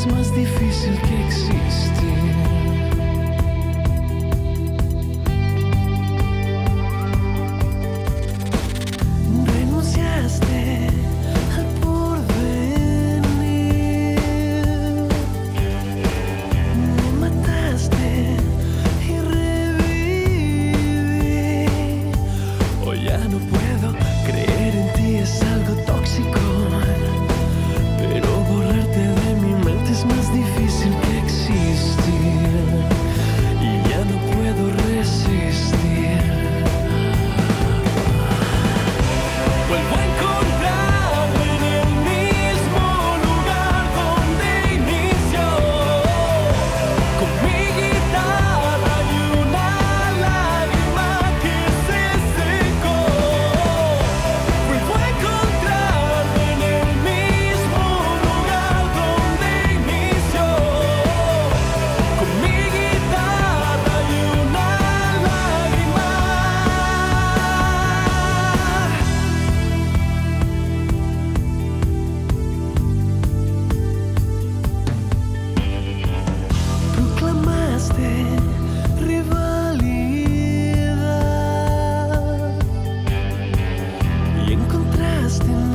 es más difícil que existe. just in